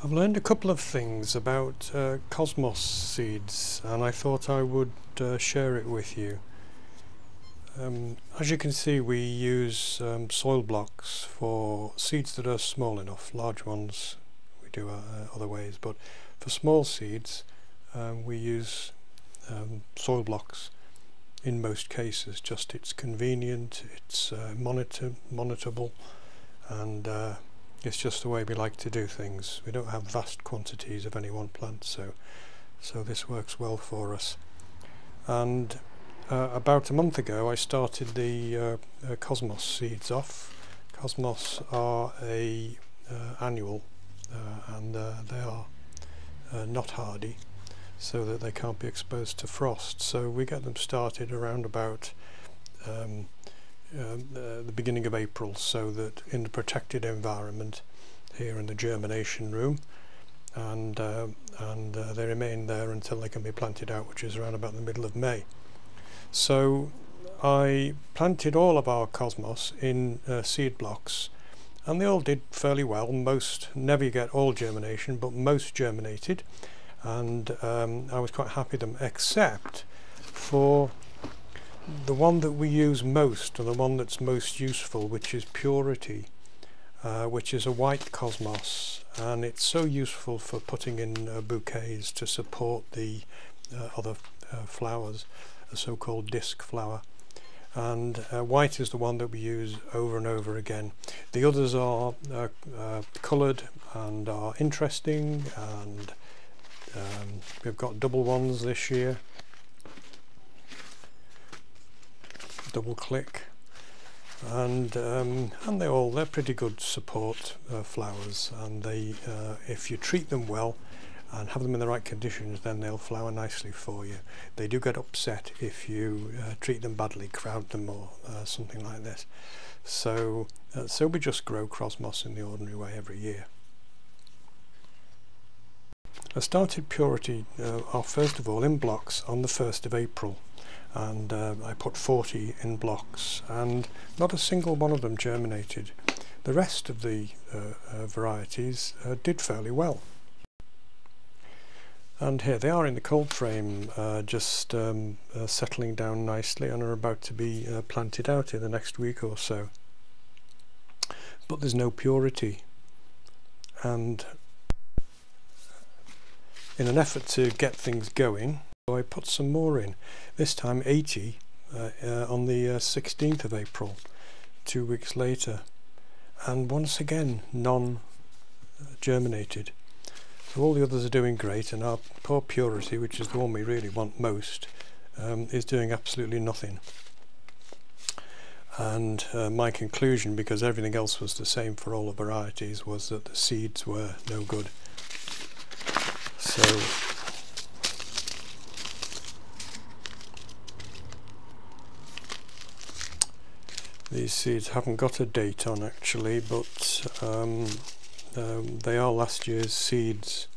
I've learned a couple of things about uh, Cosmos seeds and I thought I would uh, share it with you. Um, as you can see we use um, soil blocks for seeds that are small enough, large ones we do uh, other ways but for small seeds um, we use um, soil blocks in most cases just it's convenient, it's uh, monitor monitorable and uh, it's just the way we like to do things. We don't have vast quantities of any one plant, so so this works well for us. And uh, about a month ago, I started the uh, uh, Cosmos seeds off. Cosmos are a uh, annual, uh, and they are not hardy, so that they can't be exposed to frost. So we get them started around about um, um, uh, the beginning of April so that in the protected environment here in the germination room and uh, and uh, they remain there until they can be planted out which is around about the middle of May. So I planted all of our cosmos in uh, seed blocks and they all did fairly well. Most never get all germination but most germinated and um, I was quite happy them except for the one that we use most and the one that's most useful which is purity uh, which is a white cosmos. And it's so useful for putting in uh, bouquets to support the uh, other uh, flowers a so-called disc flower. And uh, white is the one that we use over and over again. The others are uh, colored and are interesting and um, we've got double ones this year double click. And um, and they all they're pretty good support uh, flowers. And they uh, if you treat them well and have them in the right conditions then they'll flower nicely for you. They do get upset if you uh, treat them badly crowd them or uh, something like this. So uh, so we just grow cosmos in the ordinary way every year I started Purity uh, off first of all in blocks on the 1st of April and uh, I put 40 in blocks and not a single one of them germinated. The rest of the uh, uh, varieties uh, did fairly well. And here they are in the cold frame uh, just um, settling down nicely and are about to be planted out in the next week or so. But there's no purity and in an effort to get things going I put some more in, this time 80 uh, uh, on the uh, 16th of April, two weeks later. And once again, none germinated. So all the others are doing great and our poor Purity, which is the one we really want most, um, is doing absolutely nothing. And uh, my conclusion, because everything else was the same for all the varieties, was that the seeds were no good. So These seeds haven't got a date on actually, but um, um, they are last year's seeds.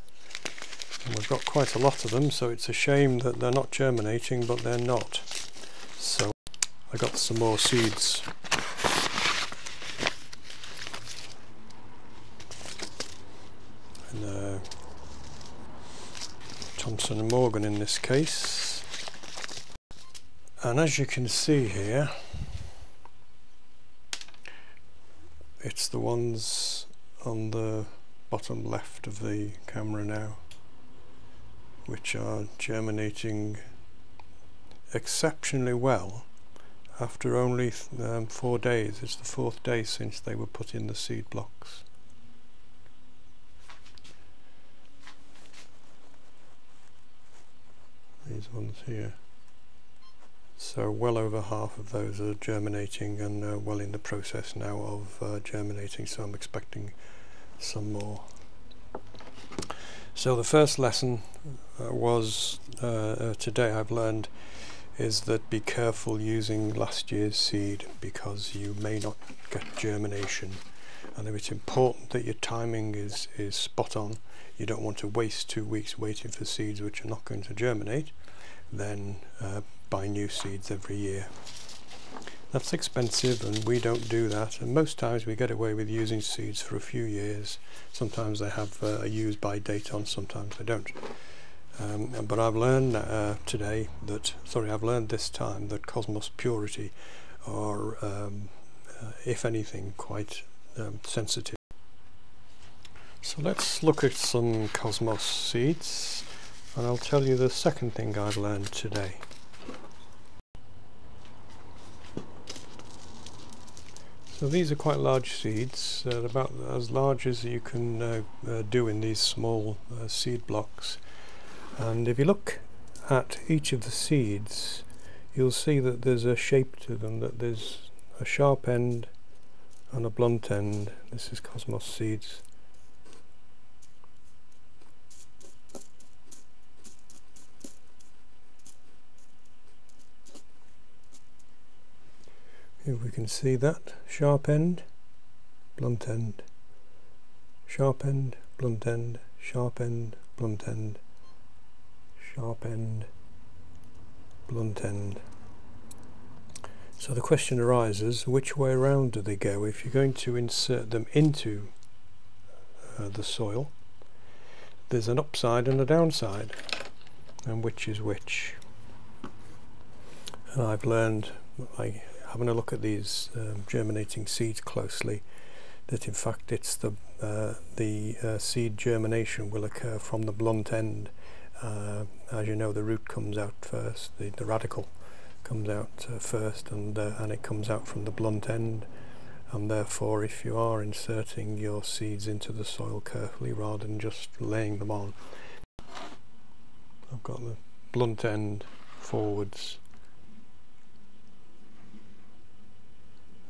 And we've got quite a lot of them, so it's a shame that they're not germinating, but they're not. So I got some more seeds. And, uh, Thompson and Morgan in this case. And as you can see here, it's the ones on the bottom left of the camera now which are germinating exceptionally well after only um, four days. It's the fourth day since they were put in the seed blocks. These ones here. So well over half of those are germinating and uh, well in the process now of uh, germinating so I'm expecting some more. So the first lesson uh, was uh, uh, today I've learned is that be careful using last year's seed because you may not get germination and it's important that your timing is, is spot on you don't want to waste two weeks waiting for seeds which are not going to germinate then uh, buy new seeds every year. That's expensive and we don't do that and most times we get away with using seeds for a few years. Sometimes they have uh, a use by date on, sometimes they don't. Um, but I've learned uh, today that, sorry, I've learned this time that Cosmos Purity are, um, uh, if anything, quite um, sensitive. So let's look at some Cosmos seeds and I'll tell you the second thing I've learned today. So these are quite large seeds, uh, about as large as you can uh, uh, do in these small uh, seed blocks. And if you look at each of the seeds, you'll see that there's a shape to them, that there's a sharp end and a blunt end. This is Cosmos seeds. if we can see that sharp end blunt end sharp end blunt end sharp end blunt end sharp end blunt end so the question arises which way around do they go? If you're going to insert them into uh, the soil there's an upside and a downside. And which is which? And I've learned by having a look at these um, germinating seeds closely that in fact it's the uh, the uh, seed germination will occur from the blunt end. Uh, as you know the root comes out first the, the radicle comes out uh, first and uh, and it comes out from the blunt end. And therefore if you are inserting your seeds into the soil carefully rather than just laying them on I've got the blunt end forwards.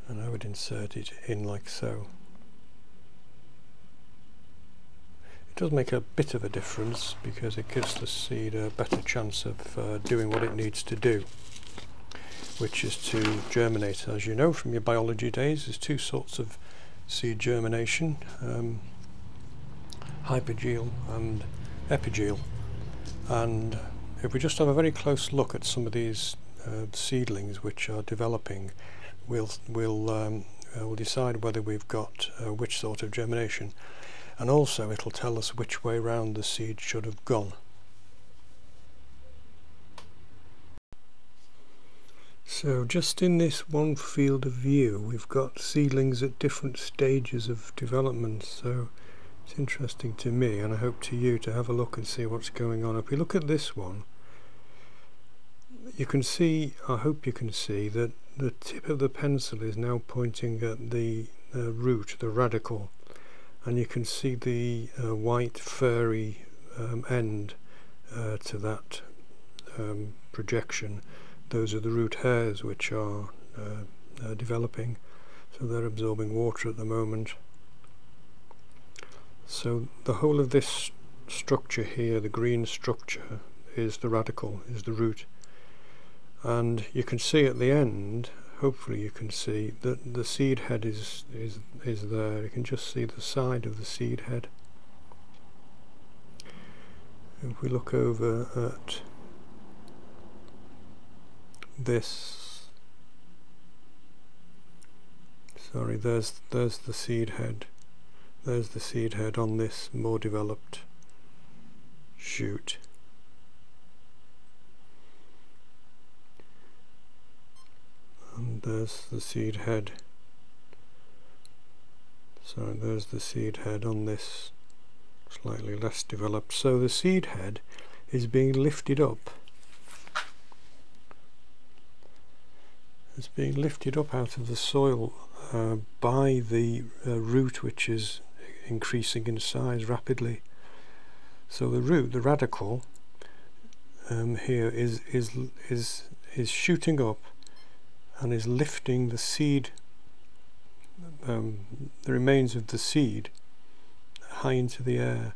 And I would insert it in like so. It does make a bit of a difference because it gives the seed a better chance of uh, doing what it needs to do which is to germinate. As you know from your biology days there's two sorts of seed germination um, hypogeal and epigeal and if we just have a very close look at some of these uh, seedlings which are developing we'll we'll um, uh, we'll decide whether we've got uh, which sort of germination and also it'll tell us which way round the seed should have gone. So just in this one field of view we've got seedlings at different stages of development so it's interesting to me and I hope to you to have a look and see what's going on. If we look at this one you can see, I hope you can see that the tip of the pencil is now pointing at the uh, root, the radicle and you can see the uh, white furry um, end uh, to that um, projection. Those are the root hairs which are uh, uh, developing, so they're absorbing water at the moment. So the whole of this structure here, the green structure, is the radicle is the root. And you can see at the end hopefully you can see that the seed head is is is there. You can just see the side of the seed head. If we look over at this. Sorry there's there's the seed head. There's the seed head on this more developed shoot. And there's the seed head. So there's the seed head on this slightly less developed. So the seed head is being lifted up it's being lifted up out of the soil uh, by the uh, root which is increasing in size rapidly so the root the radicle um, here is is is is shooting up and is lifting the seed, um, the remains of the seed, high into the air.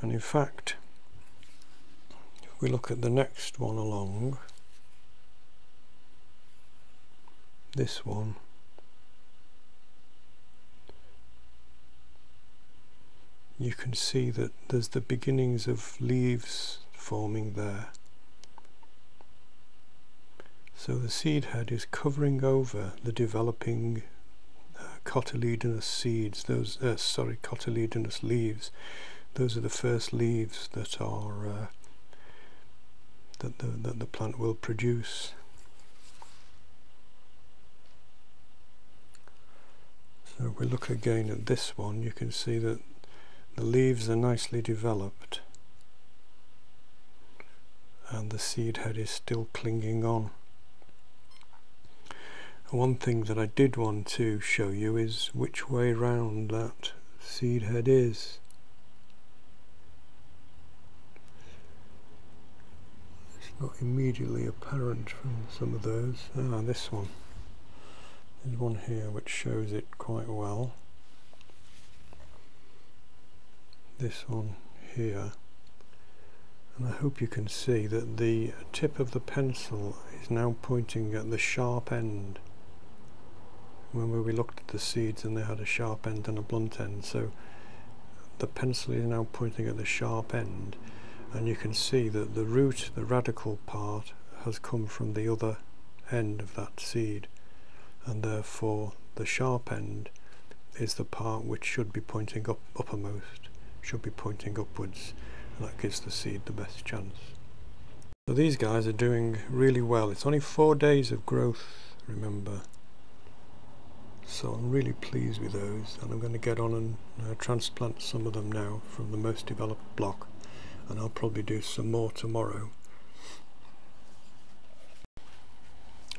And in fact, if we look at the next one along, this one, you can see that there's the beginnings of leaves forming there. So the seed head is covering over the developing uh, cotyledonous seeds, those uh, sorry cotyledonous leaves. Those are the first leaves that are uh, that the that the plant will produce. So if we look again at this one, you can see that the leaves are nicely developed and the seed head is still clinging on. One thing that I did want to show you is which way round that seed head is. It's not immediately apparent from some of those. Ah, this one. There's one here which shows it quite well. This one here. And I hope you can see that the tip of the pencil is now pointing at the sharp end. When we looked at the seeds and they had a sharp end and a blunt end so the pencil is now pointing at the sharp end. And you can see that the root, the radicle part has come from the other end of that seed and therefore the sharp end is the part which should be pointing up uppermost, should be pointing upwards and that gives the seed the best chance. So these guys are doing really well. It's only four days of growth, remember. So I'm really pleased with those and I'm going to get on and uh, transplant some of them now from the most developed block and I'll probably do some more tomorrow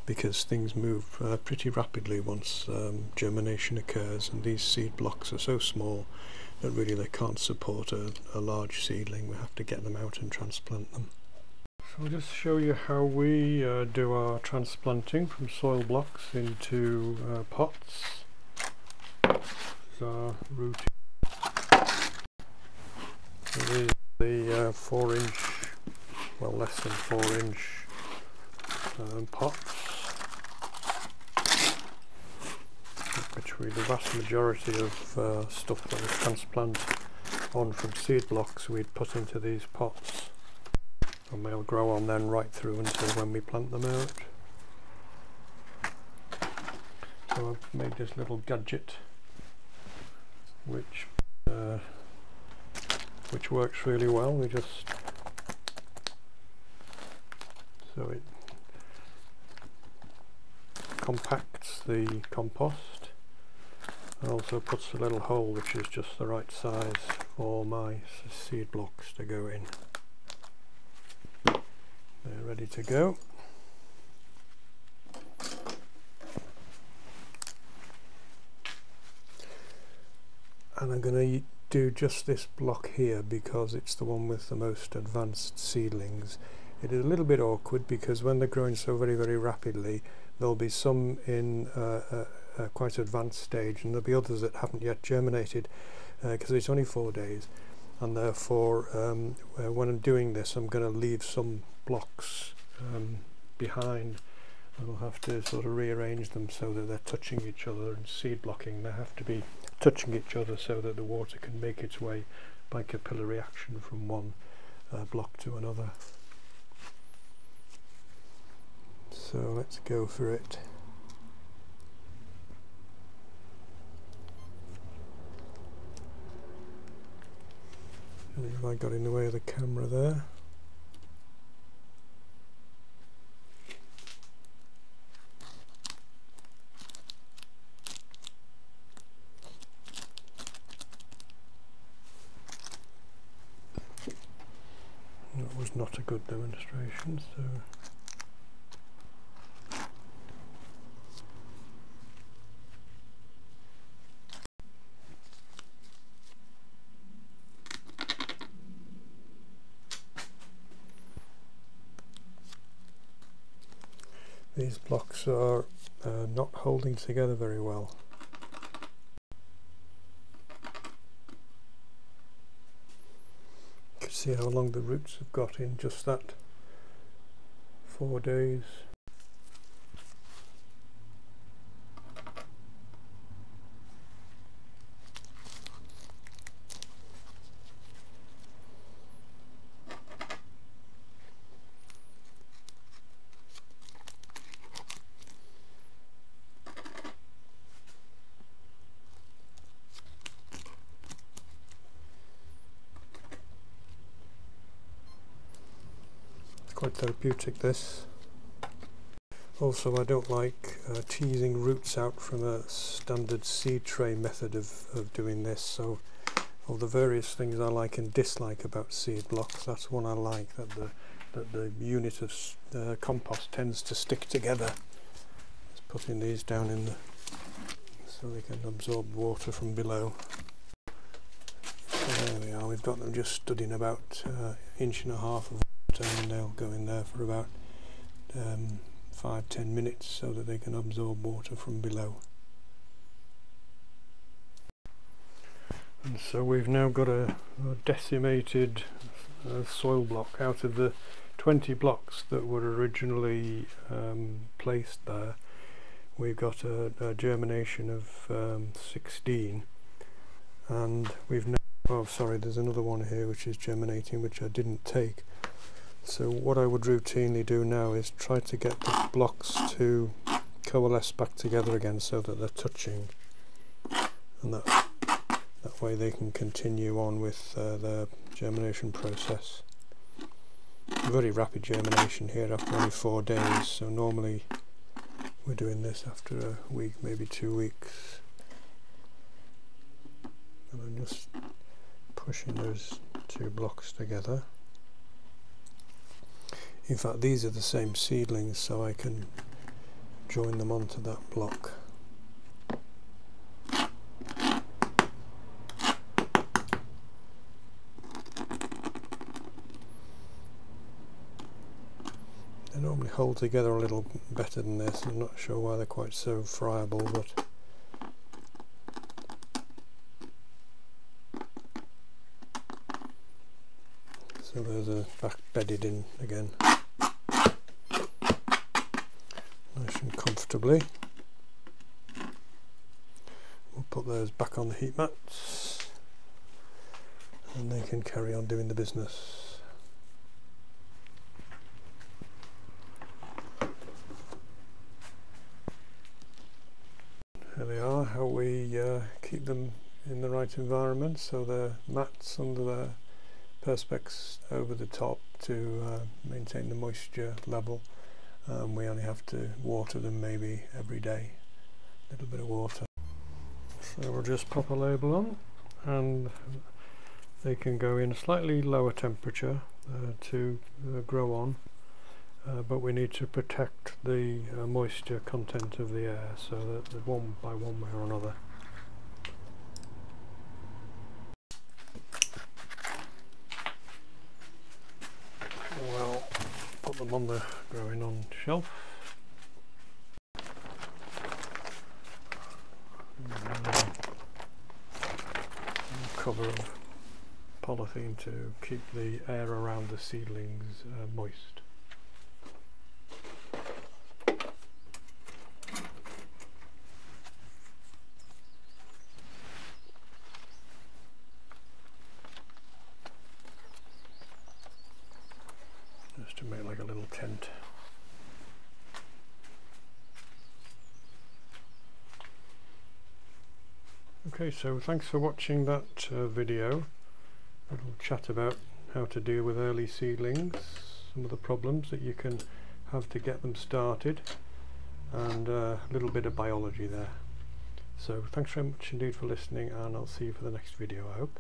because things move uh, pretty rapidly once um, germination occurs and these seed blocks are so small that really they can't support a, a large seedling. We have to get them out and transplant them. So I'll just show you how we uh, do our transplanting from soil blocks into uh, pots. Our is the uh, 4 inch, well less than 4 inch um, pots which we the vast majority of uh, stuff that we transplant on from seed blocks we'd put into these pots and they'll grow on then right through until when we plant them out. So I've made this little gadget which uh, which works really well. We just so it compacts the compost and also puts a little hole which is just the right size for my seed blocks to go in. They're ready to go. And I'm going to do just this block here because it's the one with the most advanced seedlings. It is a little bit awkward because when they're growing so very very rapidly there'll be some in uh, uh, quite advanced stage and there'll be others that haven't yet germinated because uh, it's only four days. And therefore um, uh, when I'm doing this I'm going to leave some blocks um, behind. And I'll have to sort of rearrange them so that they're touching each other and seed blocking. They have to be touching each other so that the water can make its way by capillary action from one uh, block to another. So let's go for it I got in the way of the camera there. That was not a good demonstration, so these blocks are uh, not holding together very well. You can see how long the roots have got in just that four days. Quite therapeutic this. Also I don't like uh, teasing roots out from a standard seed tray method of, of doing this so of the various things I like and dislike about seed blocks that's one I like that the that the unit of uh, compost tends to stick together. Just putting these down in the so they can absorb water from below. So there we are, we've got them just stood in about uh, inch and a half of water and they'll go in there for about um, five ten minutes so that they can absorb water from below. And so we've now got a, a decimated uh, soil block out of the 20 blocks that were originally um, placed there. We've got a, a germination of um, 16 and we've now oh sorry there's another one here which is germinating which I didn't take so what I would routinely do now is try to get the blocks to coalesce back together again so that they're touching and that, that way they can continue on with uh, the germination process. Very rapid germination here after only four days so normally we're doing this after a week, maybe two weeks. And I'm just pushing those two blocks together in fact these are the same seedlings so I can join them onto that block. They normally hold together a little better than this. I'm not sure why they're quite so friable but so there's a back bedded in again comfortably. We'll put those back on the heat mats and they can carry on doing the business. Here they are, how we uh, keep them in the right environment so the mats under the perspex over the top to uh, maintain the moisture level um, we only have to water them maybe every day. A little bit of water. So we'll just pop a label on and they can go in a slightly lower temperature uh, to uh, grow on. Uh, but we need to protect the uh, moisture content of the air so that one by one way or another on the growing on shelf. cover of polythene to keep the air around the seedlings uh, moist. to make like a little tent. Okay, so thanks for watching that uh, video. A little chat about how to deal with early seedlings, some of the problems that you can have to get them started, and uh, a little bit of biology there. So thanks very much indeed for listening, and I'll see you for the next video, I hope.